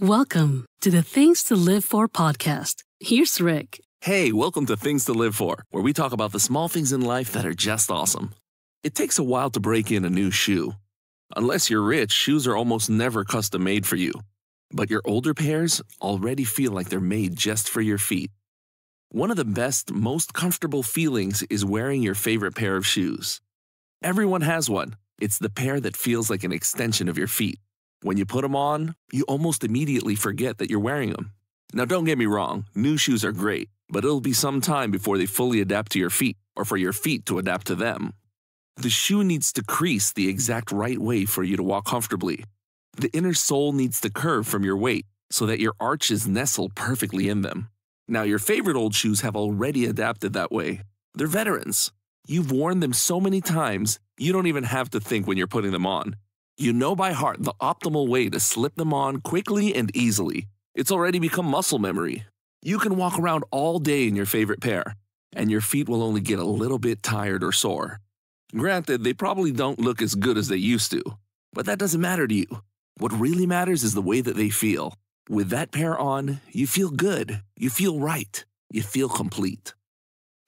Welcome to the Things to Live For podcast. Here's Rick. Hey, welcome to Things to Live For, where we talk about the small things in life that are just awesome. It takes a while to break in a new shoe. Unless you're rich, shoes are almost never custom made for you. But your older pairs already feel like they're made just for your feet. One of the best, most comfortable feelings is wearing your favorite pair of shoes. Everyone has one. It's the pair that feels like an extension of your feet. When you put them on, you almost immediately forget that you're wearing them. Now, don't get me wrong, new shoes are great, but it'll be some time before they fully adapt to your feet, or for your feet to adapt to them. The shoe needs to crease the exact right way for you to walk comfortably. The inner sole needs to curve from your weight so that your arches nestle perfectly in them. Now, your favorite old shoes have already adapted that way. They're veterans. You've worn them so many times, you don't even have to think when you're putting them on. You know by heart the optimal way to slip them on quickly and easily. It's already become muscle memory. You can walk around all day in your favorite pair, and your feet will only get a little bit tired or sore. Granted, they probably don't look as good as they used to, but that doesn't matter to you. What really matters is the way that they feel. With that pair on, you feel good, you feel right, you feel complete.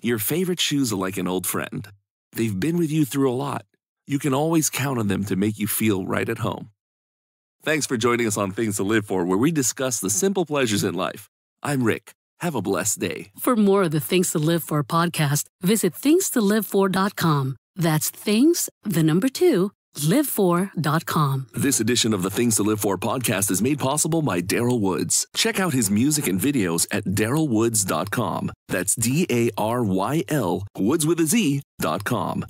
Your favorite shoes are like an old friend. They've been with you through a lot you can always count on them to make you feel right at home. Thanks for joining us on Things to Live For, where we discuss the simple pleasures in life. I'm Rick. Have a blessed day. For more of the Things to Live For podcast, visit thingstolivefor.com. That's things, the number two, live4.com. This edition of the Things to Live For podcast is made possible by Daryl Woodz. Check out his music and videos at darylwoodz.com. That's D A R Y L, woods with a Z.com.